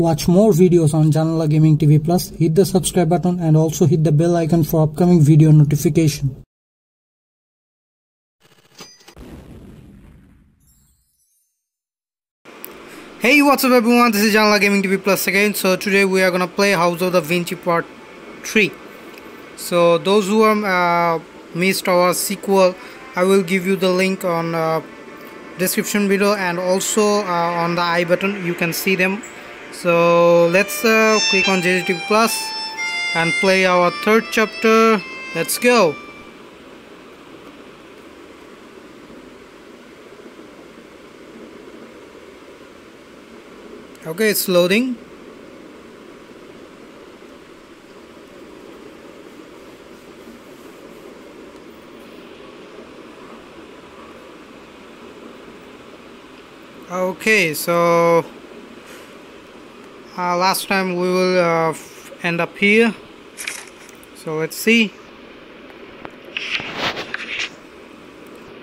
Watch more videos on Janala Gaming TV Plus, hit the subscribe button and also hit the bell icon for upcoming video notification. Hey what's up everyone? This is Janala Gaming TV Plus again. So today we are gonna play House of Da Vinci part 3 so those who have uh, missed our sequel I will give you the link on uh, description below and also uh, on the i button. You can see them so let's uh, click on JGTV Plus and play our third chapter. Let's go. Okay it's loading. Okay so uh, last time we will uh, end up here. So let's see.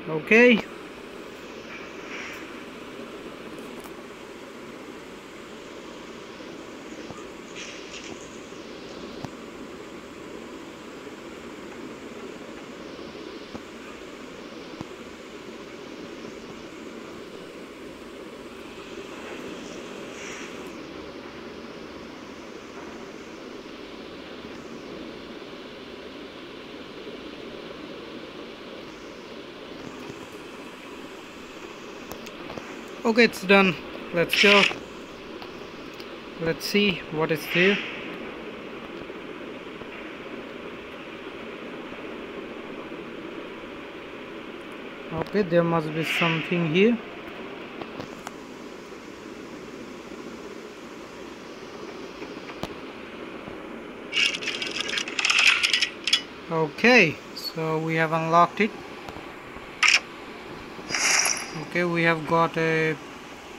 Okay okay it's done. Let's go. Let's see what is there. Okay there must be something here. Okay so we have unlocked it okay we have got a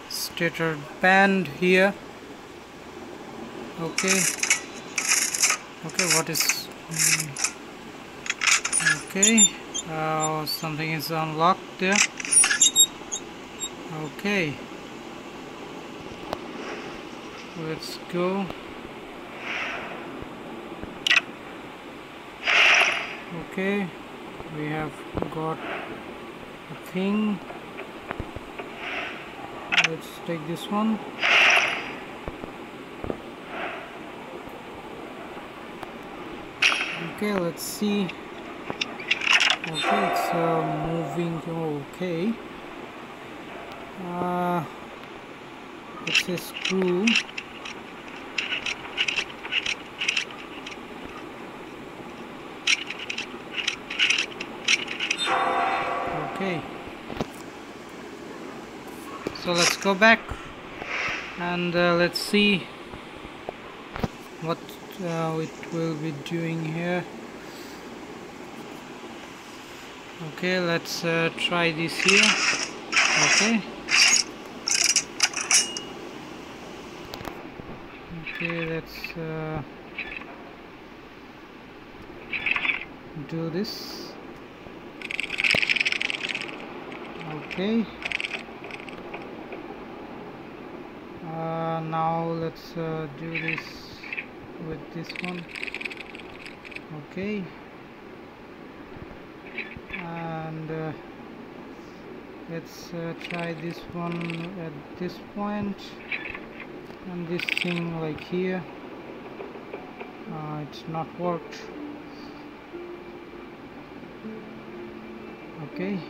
stator band here. Okay. Okay what is okay uh, something is unlocked there. Okay. Let's go. Okay we have got a thing let's take this one. Okay let's see. Okay it's uh, moving okay. Uh, it's a screw okay so let's go back and uh, let's see what uh, it will be doing here. Okay let's uh, try this here. Okay. Okay let's uh, do this. Okay uh, now let's uh, do this with this one. Okay. And uh, let's uh, try this one at this point. And this thing like here. Uh, it's not worked. Okay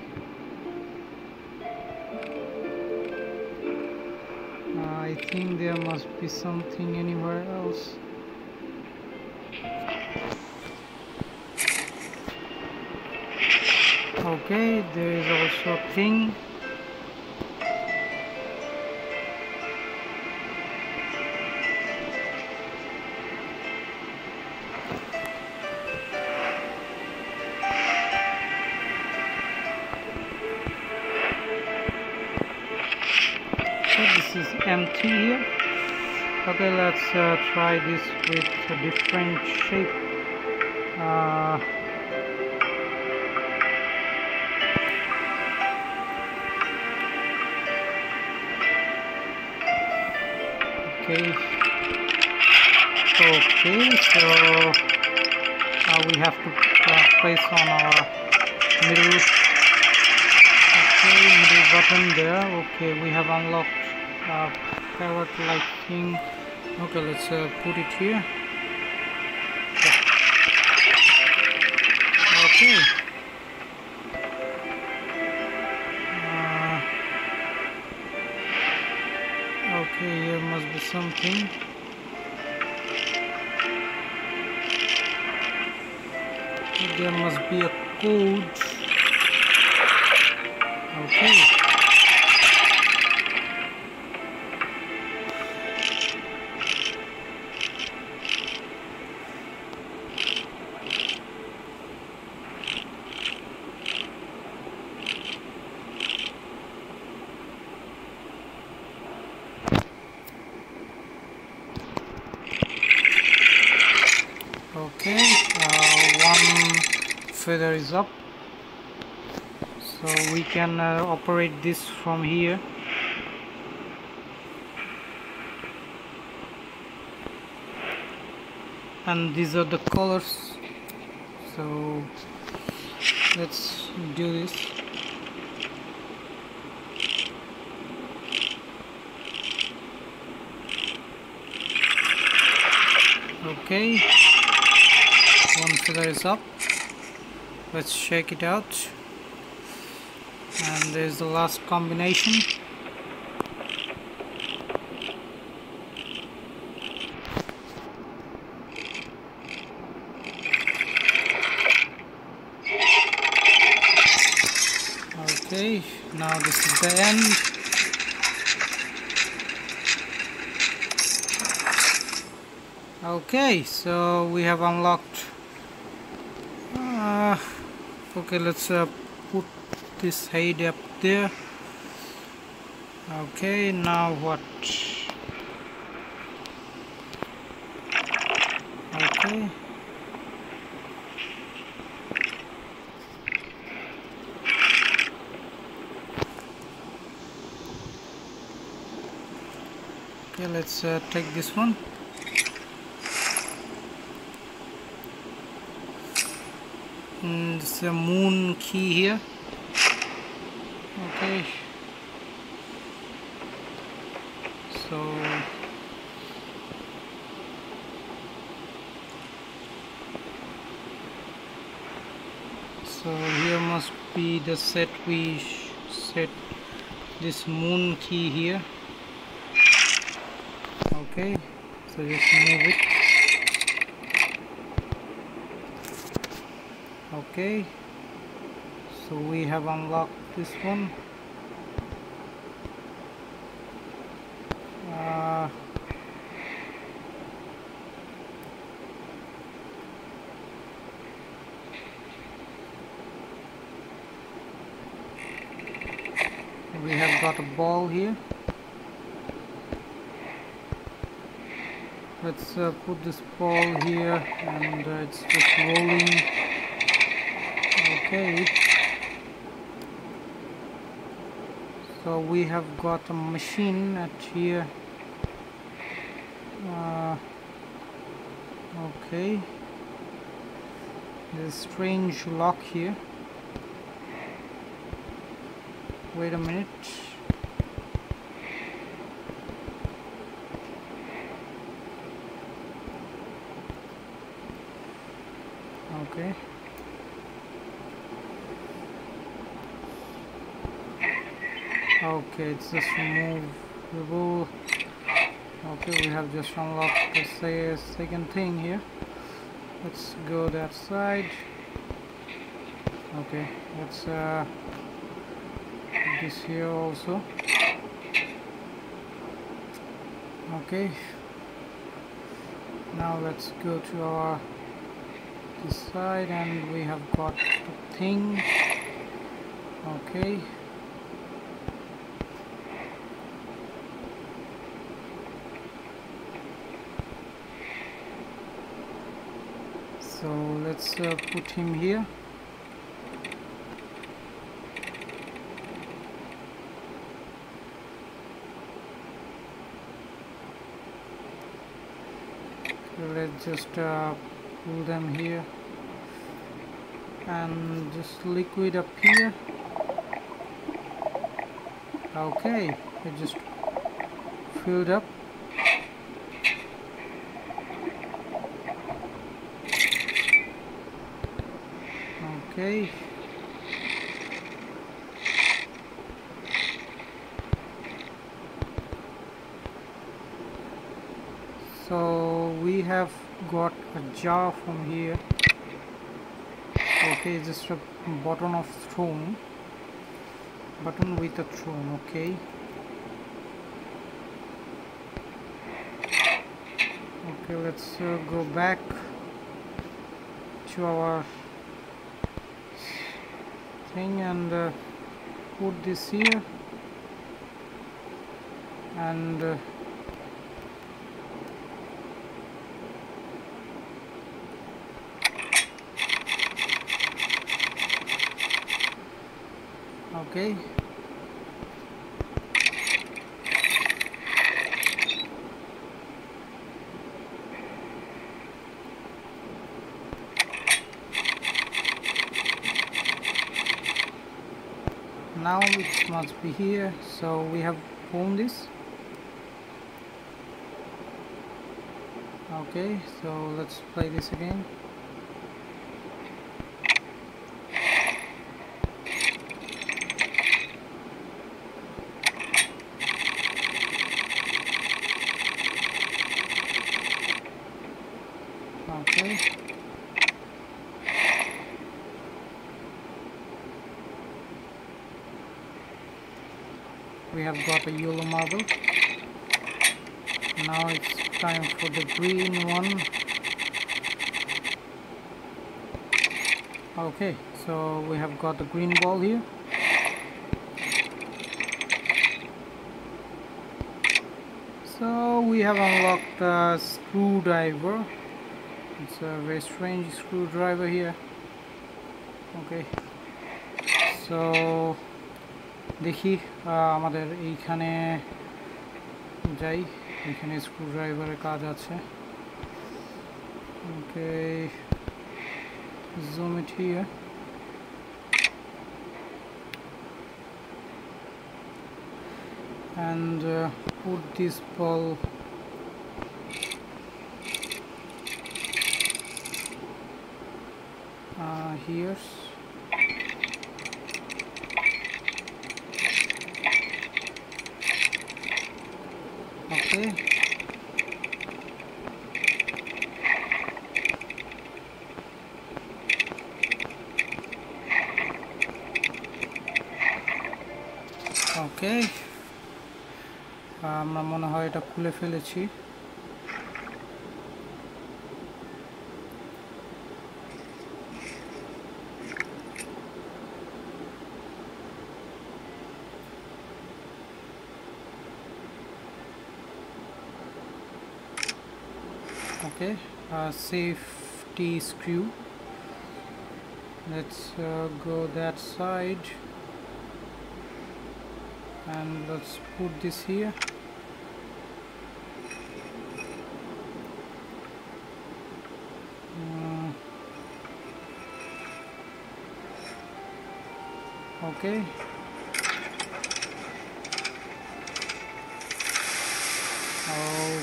think there must be something anywhere else. Okay there is also a thing is empty here. Okay let's uh, try this with a different shape. Uh, okay. Okay so uh, we have to uh, place on our middle okay middle button there. Okay we have unlocked uh, parrot lighting okay let's uh, put it here. Okay. Uh, okay here must be something. There must be a code feather is up. So we can uh, operate this from here. And these are the colors. So let's do this. Okay. One feather is up let's check it out. And there's the last combination. Okay now this is the end. Okay so we have unlocked uh, okay let's uh, put this head up there. Okay now what? Okay. Okay let's uh, take this one Mm, and it's a moon key here. Okay. So so here must be the set we set this moon key here. Okay. So just move it okay. So we have unlocked this one. Uh, we have got a ball here. Let's uh, put this ball here and uh, it's just rolling okay. So we have got a machine at here. Uh, okay. There's a strange lock here. Wait a minute okay okay it's just removable okay we have just unlocked the second thing here. Let's go that side. Okay let's uh, this here also. Okay. Now let's go to our this side and we have got the thing. Okay so let's uh, put him here. Let's just uh, pull them here. And just liquid up here. Okay it just filled up okay. So we have got a jar from here. Okay just a button of throne button with a throne okay. Okay let's uh, go back to our thing and uh, put this here. And uh, okay it must be here so we have found this. Okay so let's play this again okay a yellow marble now it's time for the green one. Okay so we have got the green ball here. So we have unlocked a screwdriver. It's a very strange screwdriver here. Okay so দেখি আমাদের এইখানে যাই। এখানে screw স্ক্রুড্রাইভারের কাজ আছে। Okay জমিটি and put this ball here's okay. Okay আমরা মনে হয় এটা খুলে ফেলেছি। Okay uh, safety screw. Let's uh, go that side. And let's put this here. Mm. okay.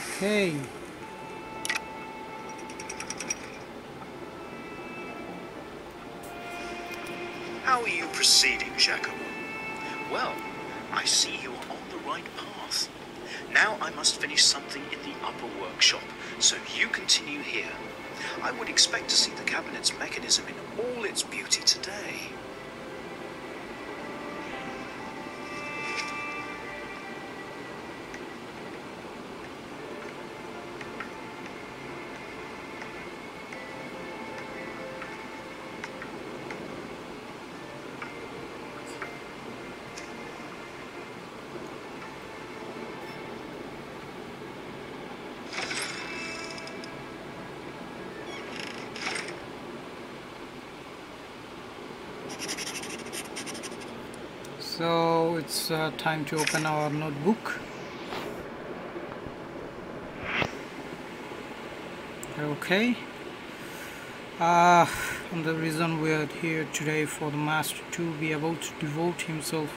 Okay proceeding, Giacomo? Well, I see you are on the right path. Now I must finish something in the upper workshop, so you continue here. I would expect to see the cabinet's mechanism in all its beauty today. it's uh, time to open our notebook okay uh, and the reason we are here today for the master to be about to devote himself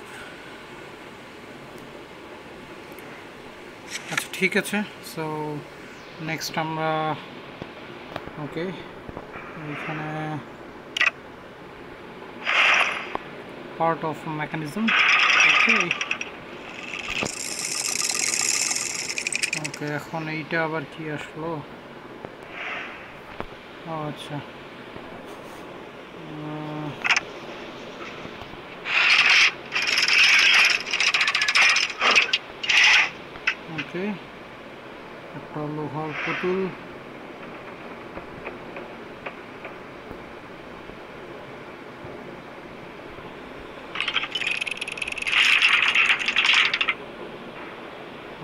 আচ্ছা ঠিক আছে so next আমরা ওকে এখানে part of mechanism ওকে এখন এইটা আবার কি আসলো? আচ্ছা। ওকে। একটা লোহার পুতুল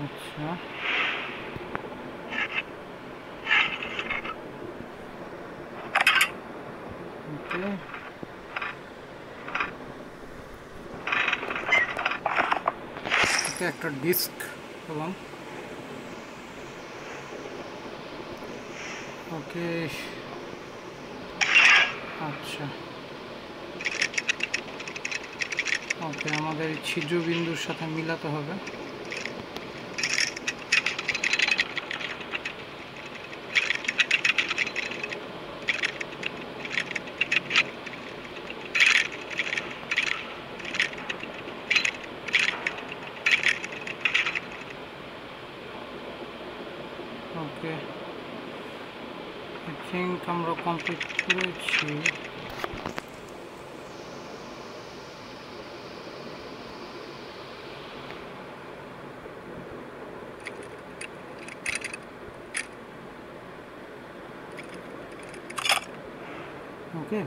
আচ্ছা ওকে ওকে একটা ডিস্ক এবং ওকে আচ্ছা। ওকে আমাদের ছিদ্রবিন্দুর ছিদ্র বিন্দুর সাথে মিলাতে হবে। কমপ্লিট করেছি ওকে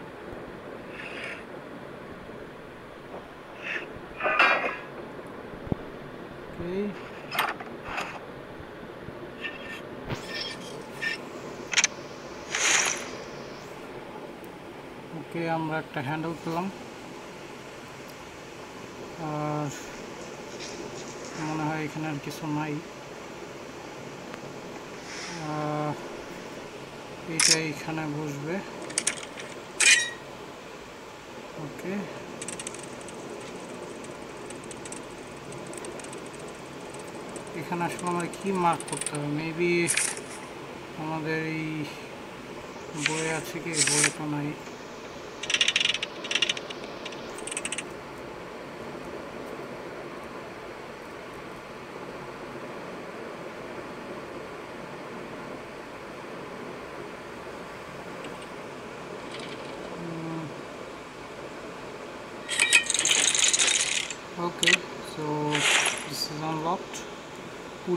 Okay. ওকে আমরা একটা হ্যান্ডেল পেলাম। আর মনে হয় এখানে আর কিছু নাই। এটা এখানে বসবে। ওকে। এখানে আসলে আমাদের কি মার্ক করতে হবে? মেবি আমাদের এই বইয়ে আছে কি? বইয়ে তো নাই।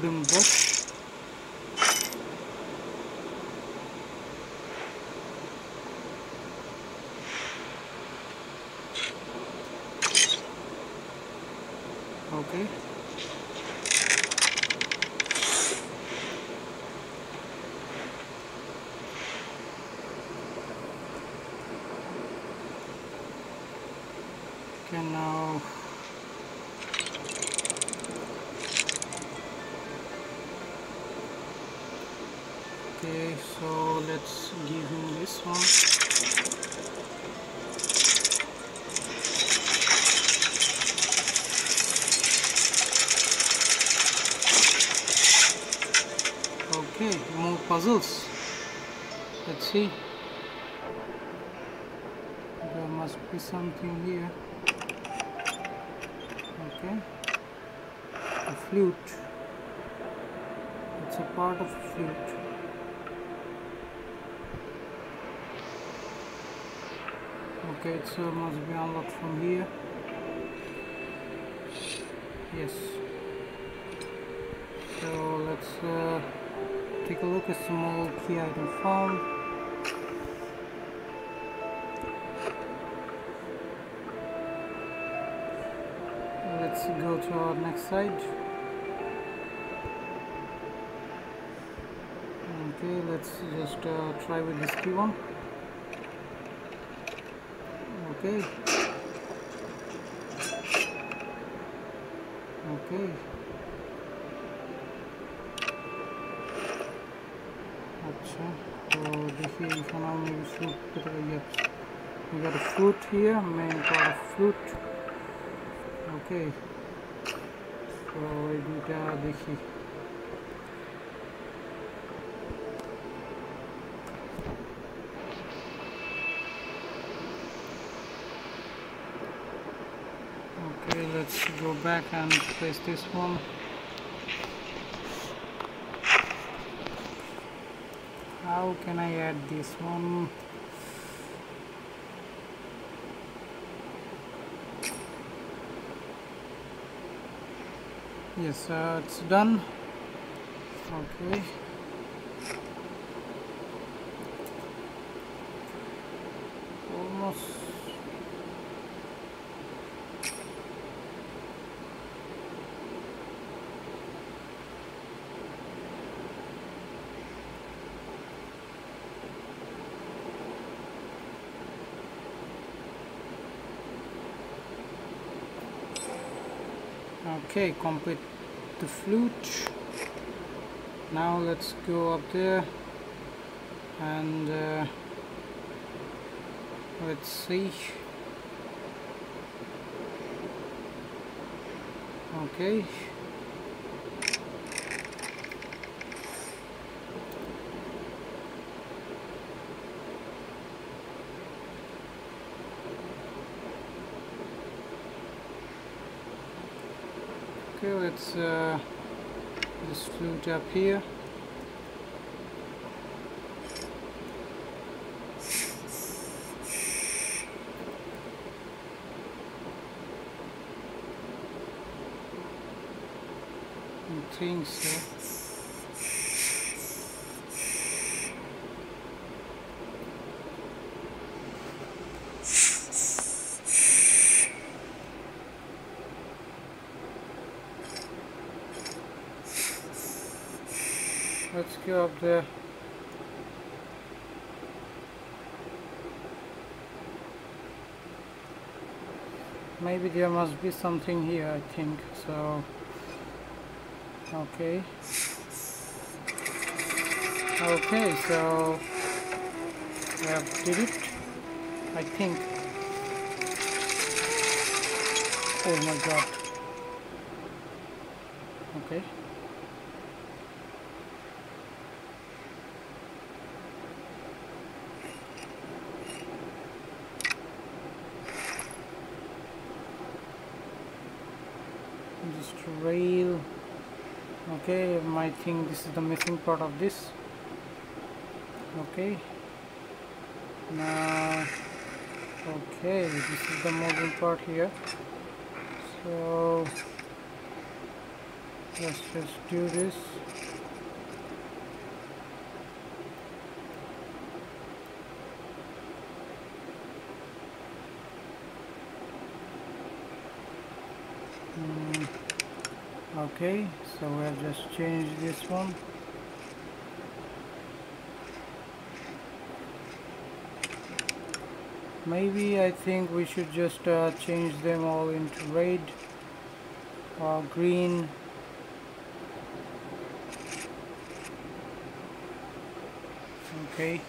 Wooden. Okay. Okay, now Okay, so let's give him this one. Okay, more puzzles. Let's see. There must be something here. Okay. A flute. It's a part of a flute. Okay, it so must be unlocked from here. Yes. So let's uh, take a look at small key item found. Let's go to our next side. Okay, let's just uh, try with this key one. Okay. Okay. দেখি এইখানে আমি flute পেতে পারি we got a flute here main part of flute okay so এই দুইটা দেখি okay let's go back and place this one Can I add this one? Yes uh, it's done. Okay. Almost okay complete the flute. Now let's go up there and uh, let's see. Okay okay let's uh, just flute up here. I think so let's go up there maybe there must be something here I think so okay. Okay so I have did it I think. Oh my god. Okay just rail okay I think this is the missing part of this. Okay. Now okay this is the moving part here. So let's just do this okay so we have just changed this one. Maybe I think we should just uh, change them all into red or green. Okay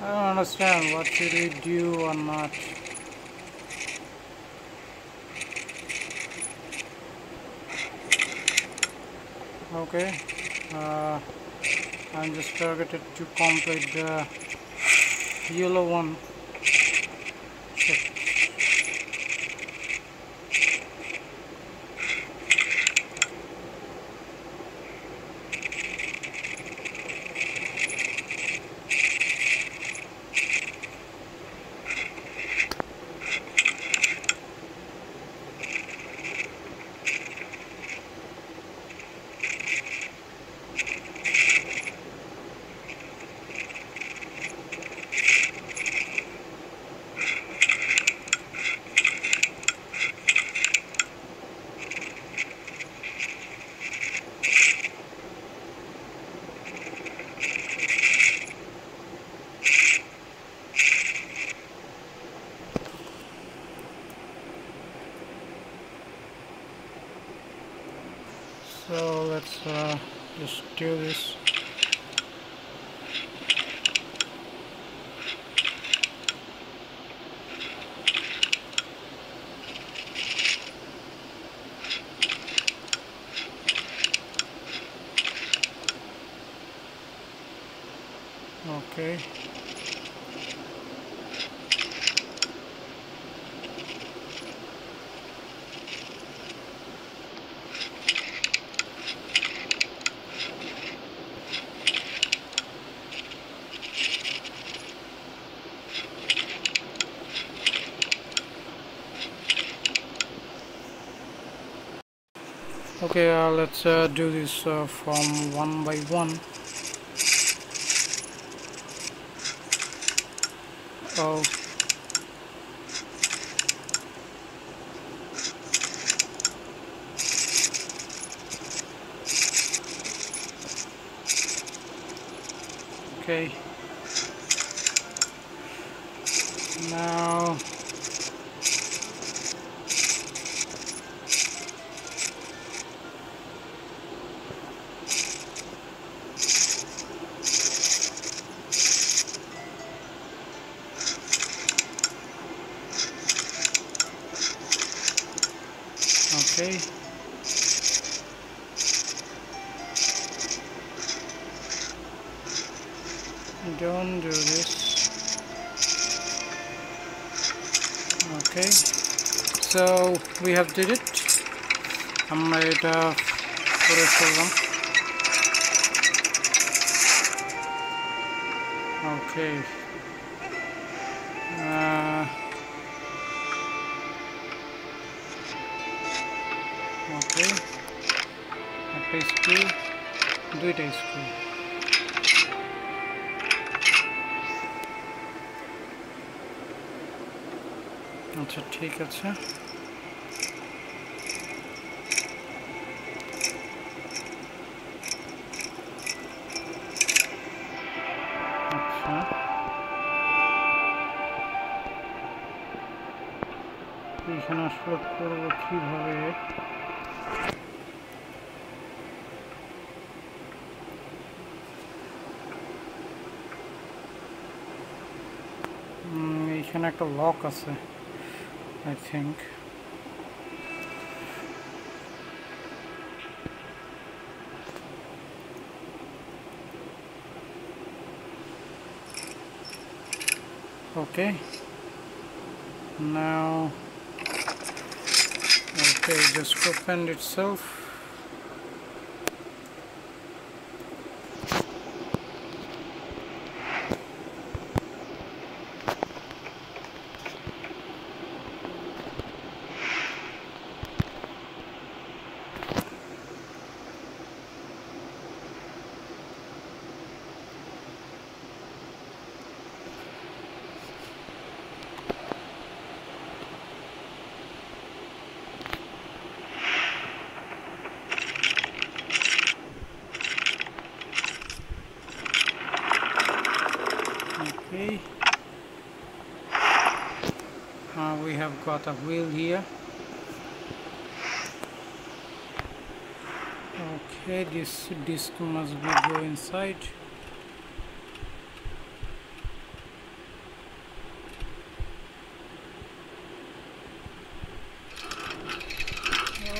I don't understand what should we do or not. Okay, uh, I'm just targeted to complete the yellow one. So let's uh, just do this okay okay uh, let's uh, do this uh, from one by one. Okay so we have did it I'm ready to put it them okay uh, okay একটা screw দুইটা screw আচ্ছা ঠিক আছে এইখানে আসলে করবো কিভাবে উম, এইখানে একটা লক আছে I think okay now okay just opened itself okay uh, got a wheel here. Okay this disc must be go inside.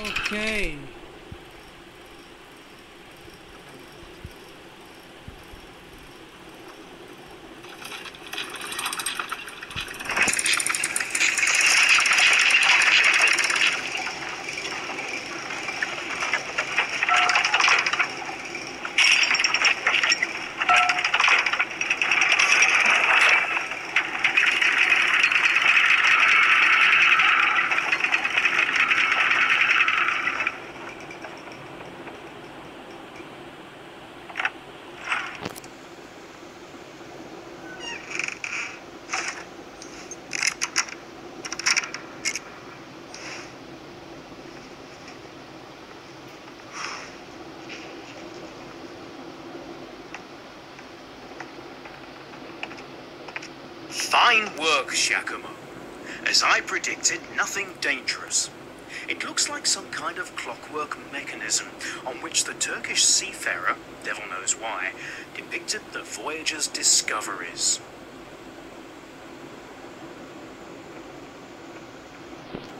Okay Fine work, Giacomo. As I predicted, nothing dangerous. It looks like some kind of clockwork mechanism on which the Turkish seafarer, devil knows why, depicted the voyager's discoveries.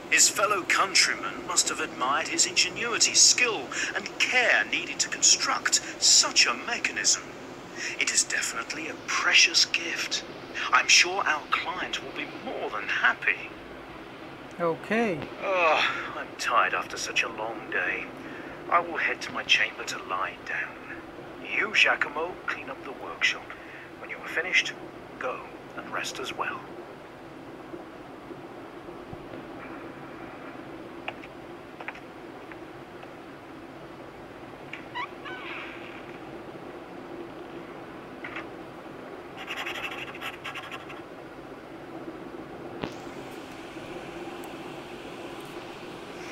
His fellow countrymen must have admired his ingenuity, skill, and care needed to construct such a mechanism. It is definitely a precious gift. I'm sure our client will be more than happy. Okay. Oh, I'm tired after such a long day. I will head to my chamber to lie down. You, Giacomo, clean up the workshop. When you are finished, go and rest as well.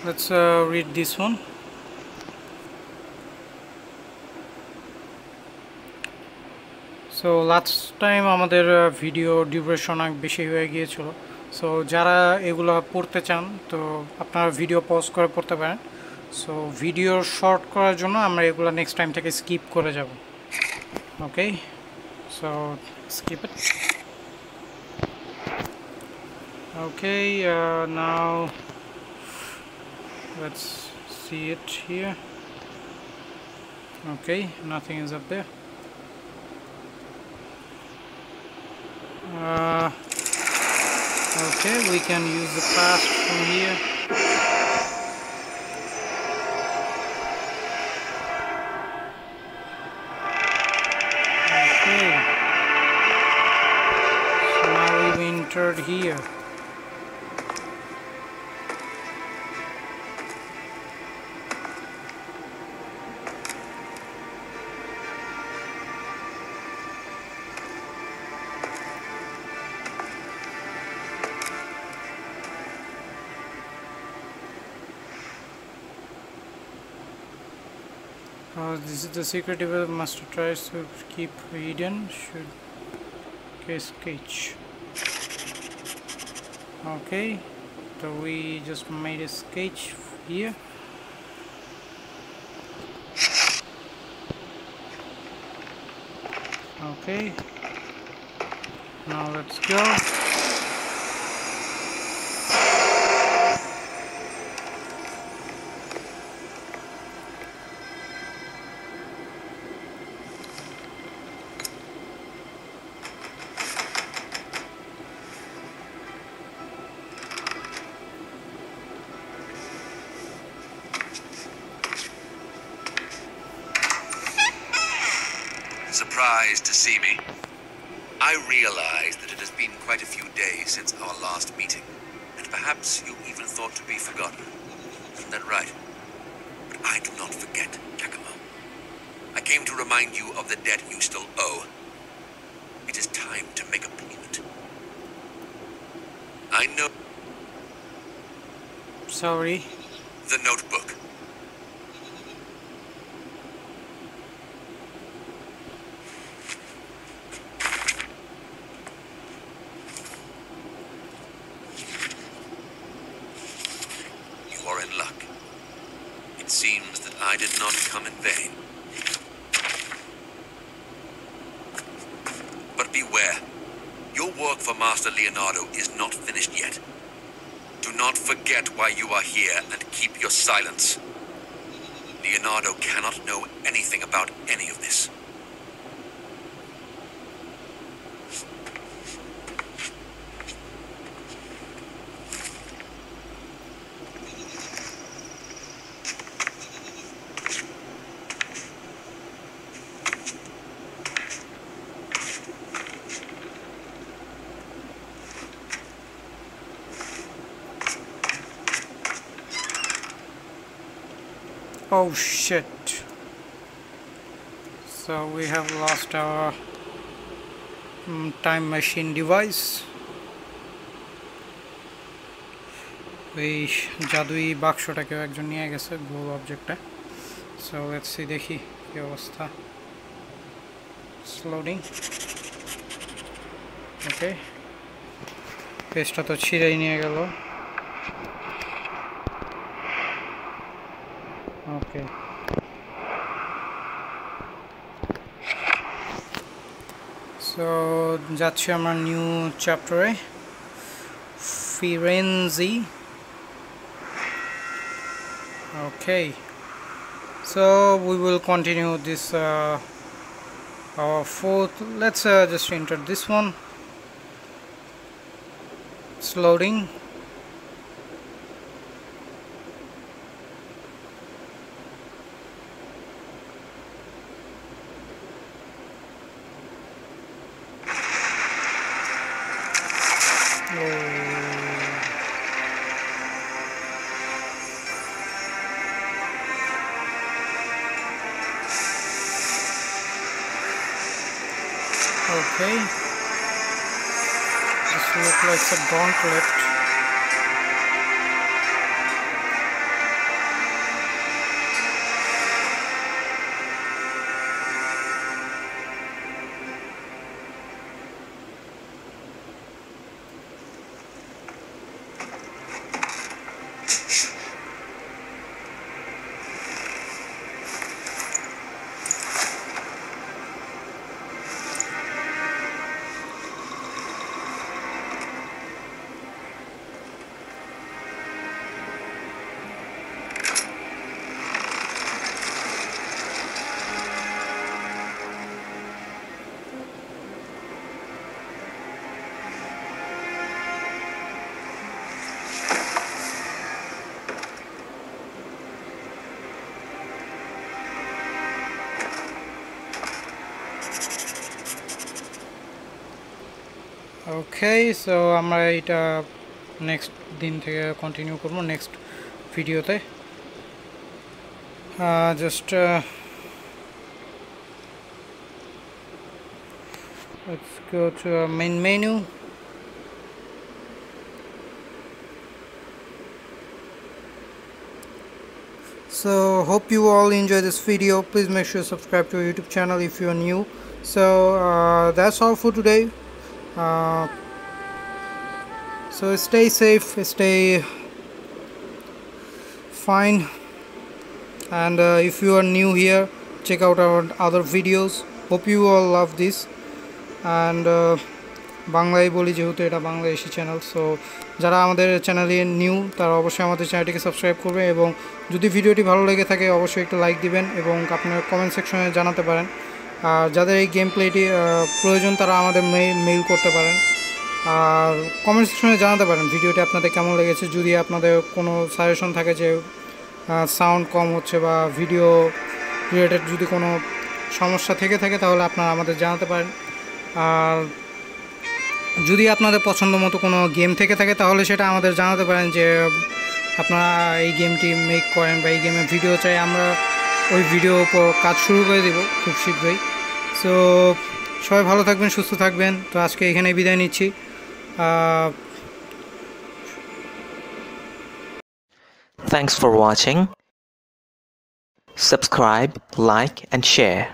Let's uh, read this one. So last time আমাদের video duration অনেক বেশি হয়ে গিয়েছিল। So যারা এগুলো পড়তে চান তো আপনারা ভিডিও পজ করে পড়তে পারেন। সো ভিডিও শর্ট করার জন্য আমরা এগুলো নেক্সট টাইম থেকে স্কিপ করে যাব। Okay so skip it uh, now let's see it here. Okay nothing is up there. Uh, okay we can use the past from here. Okay. So now we've entered here is the secret develop master tries to keep hidden? Should case sketch okay so we just made a sketch here. Okay. Now let's go quite a few days since our last meeting, and perhaps you even thought to be forgotten. Isn't that right? But I do not forget, Giacomo. I came to remind you of the debt you still owe. It is time to make a payment. I know sorry the notebook. Luck. It seems that I did not come in vain. But beware. Your work for Master Leonardo is not finished yet. Do not forget why you are here and keep your silence. Leonardo cannot know anything about any of this. Oh shit. So we have lost our mm, time machine device. এই জাদুই বাক্সটাকেও একজন নিয়ে গেছে গোল অবজেক্টটা so let's see দেখি কি অবস্থা loading ওকে পেজটা তো ছিঁড়েই নিয়ে গেল ওকে সো যাচ্ছি আমরা নিউ চ্যাপ্টারে ফিরেনজি okay so we will continue this uh, our fourth let's uh, just enter this one it's loading Like okay so আমরা এটা নেক্সট দিন থেকে কন্টিনিউ করবো নেক্সট ভিডিওতে just let's go to our main menu so hope you all enjoy this video please make sure to subscribe to our youtube channel if you are new so uh, that's all for today uh, so stay safe stay fine. And uh, if you are new here check out our other videos. Hope you all love this. And uh, বাংলায় বলি যেহেতু এটা Bangladeshi channel so যারা আমাদের চ্যানেলে new তারা অবশ্যই আমাদের চ্যানেলটিকে সাবস্ক্রাইব করবে এবং যদি ভিডিওটি ভালো লেগে থাকে অবশ্যই একটু লাইক দিবেন এবং আপনার কমেন্ট সেকশনে জানাতে পারেন। আর যাদের এই গেম প্লেটি প্রয়োজন তারা আমাদের মেইল করতে পারেন। আর কমেন্ট সেকশনে জানাতে পারেন ভিডিওটি আপনাদের কেমন লেগেছে। যদি আপনাদের কোনো সাজেশন থাকে যে সাউন্ড কম হচ্ছে বা ভিডিও রিলেটেড যদি কোনো সমস্যা থেকে থাকে, তাহলে আপনারা আমাদের জানাতে পারেন। আর যদি আপনাদের পছন্দ মতো কোনো গেম থেকে থাকে, তাহলে সেটা আমাদের জানাতে পারেন যে, আপনারা এই গেমটি মেক করেন বা এই গেমের ভিডিও চাই, আমরা ওই ভিডিও কাজ শুরু করে দেব খুব শীঘ্রই। সো সবাই ভালো থাকবেন, সুস্থ থাকবেন। তো আজকে এখানে বিদায় নিচ্ছি। Thanks for watching. Subscribe, like, and share.